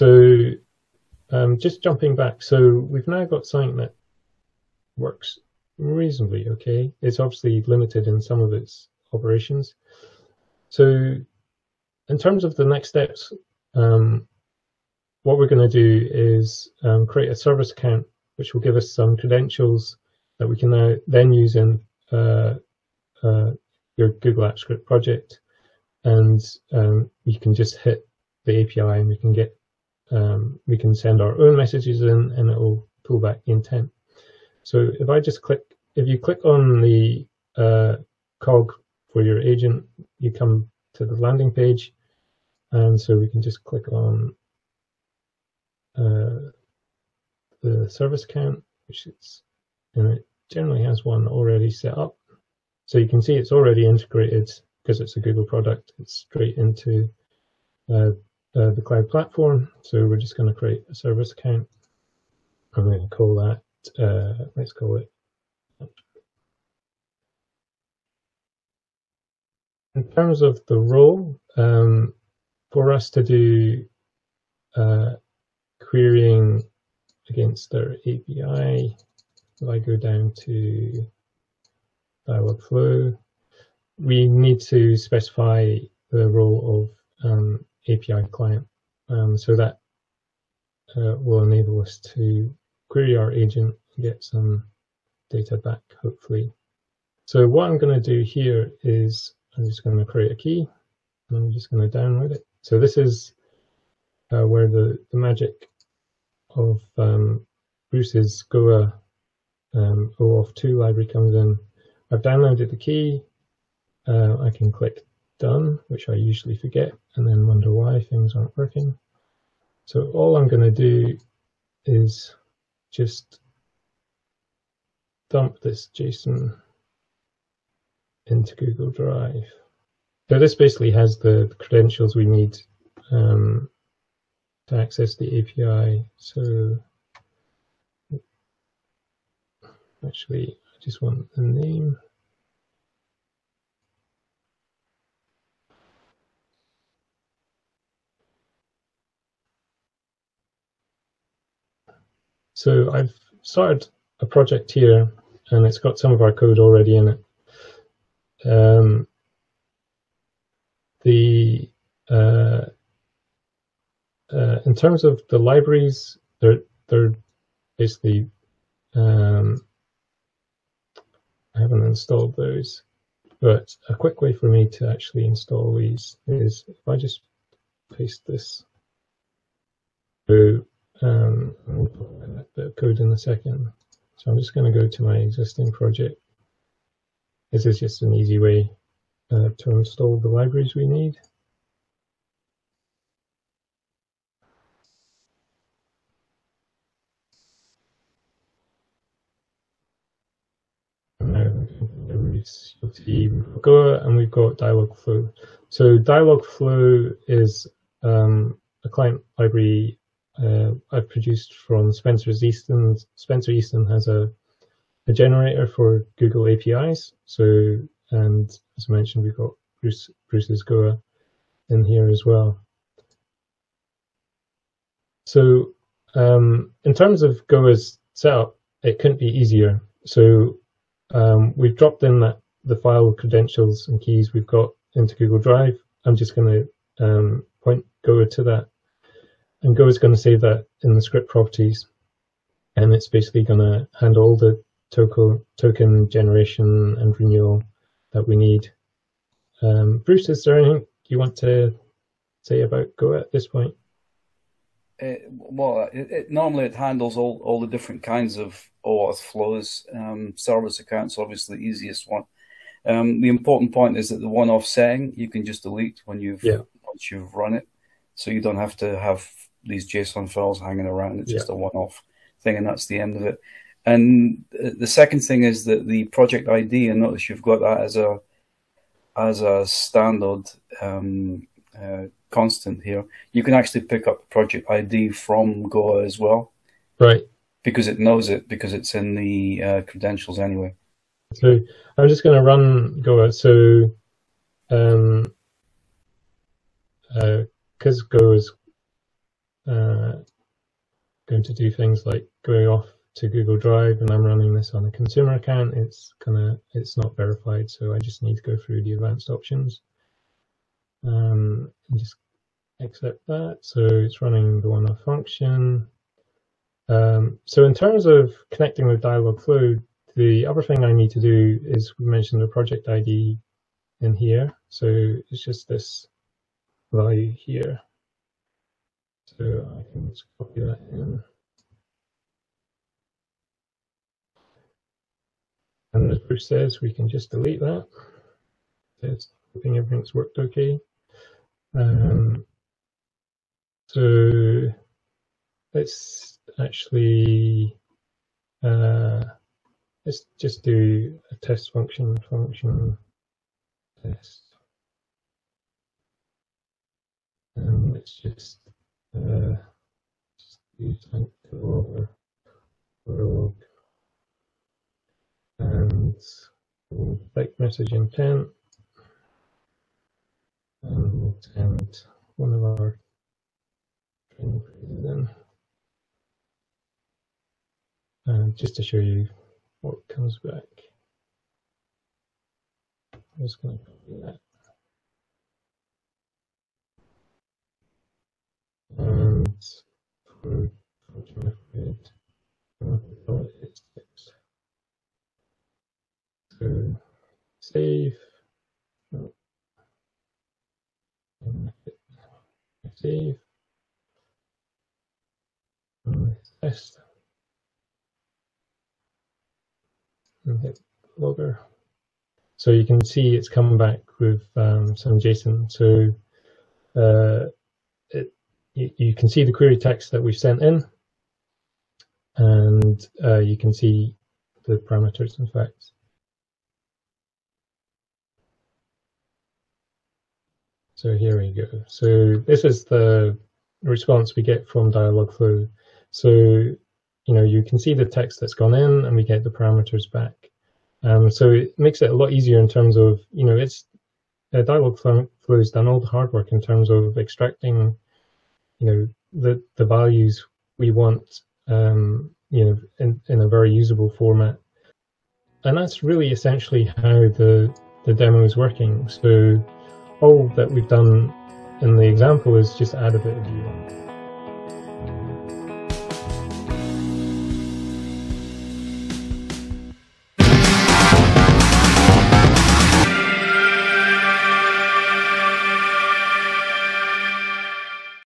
so um, just jumping back, so we've now got something that works reasonably okay. It's obviously limited in some of its operations. So in terms of the next steps, um, what we're going to do is um, create a service account, which will give us some credentials that we can now then use in uh, uh, your Google Apps Script project. And um, you can just hit the API and we can get um, we can send our own messages in and it will pull back the intent. So if I just click, if you click on the uh, cog for your agent, you come to the landing page. And so we can just click on uh, the service account, which is, and it generally has one already set up. So you can see it's already integrated because it's a Google product. It's straight into uh, uh, the cloud platform. So we're just going to create a service account. I'm going to call that, uh, let's call it. In terms of the role, um, for us to do uh, querying against their API, if I go down to Dialogflow, we need to specify the role of um, API client. Um, so that uh, will enable us to query our agent and get some data back, hopefully. So what I'm going to do here is I'm just going to create a key and I'm just going to download it. So this is uh, where the, the magic of um, Bruce's Goa um, OAuth 2 library comes in. I've downloaded the key. Uh, I can click done, which I usually forget, and then wonder why things aren't working. So all I'm going to do is just dump this JSON into Google Drive. So this basically has the credentials we need um, to access the API. So actually, I just want the name. So I've started a project here and it's got some of our code already in it. Um, the uh, uh, in terms of the libraries, they're they're basically um, I haven't installed those, but a quick way for me to actually install these is if I just paste this. So um, of code in a second. So I'm just going to go to my existing project. This is just an easy way uh, to install the libraries we need. we've got and we've got Dialogflow. So Dialogflow is um, a client library uh, I've produced from Spencer Easton. Spencer Easton has a, a generator for Google APIs. So, and as I mentioned, we've got Bruce, Bruce's Goa in here as well. So, um, in terms of Goa's setup, it couldn't be easier. So, um, we've dropped in that the file credentials and keys we've got into Google Drive. I'm just going to um, point Goa to that and Goa is going to save that in the script properties. And it's basically going to handle all the token, token generation and renewal that we need. Um, Bruce, is there anything you want to say about Goa at this point? Uh, well, it, it, normally it handles all, all the different kinds of OAuth flows. Um, service accounts, obviously the easiest one. Um, the important point is that the one-off setting you can just delete when you've yeah. once you've run it, so you don't have to have these JSON files hanging around. It's yeah. just a one-off thing, and that's the end of it. And the second thing is that the project ID, and notice you've got that as a as a standard um, uh, constant here. You can actually pick up the project ID from Goa as well, right? Because it knows it because it's in the uh, credentials anyway. So I'm just going to run Goa. So um, because uh, Goa is uh, going to do things like going off to Google Drive and I'm running this on a consumer account, it's gonna it's not verified, so I just need to go through the advanced options. Um, and just accept that. So it's running the one-off function. Um, so in terms of connecting with Dialogflow, the other thing I need to do is we mentioned the project ID in here. So it's just this value here. So I can just copy that in. And as Bruce says, we can just delete that. It's hoping everything's worked okay. Um, so let's actually uh, let's just do a test function function test. And let's just, just use over log and like message intent and we'll send one of our training phrases in. And just to show you what comes back. I'm just going to copy that. And for function method, So save. Save. Test. And hit logger. So you can see it's come back with um, some JSON. So uh, it, you, you, can see the query text that we've sent in, and uh, you can see the parameters, in fact. So here we go. So this is the response we get from Dialogflow. So, you know, you can see the text that's gone in and we get the parameters back. Um, so it makes it a lot easier in terms of, you know, it's uh, Dialogflow has done all the hard work in terms of extracting, you know, the, the values we want, um, you know, in, in a very usable format. And that's really essentially how the, the demo is working. So all that we've done in the example is just add a bit of view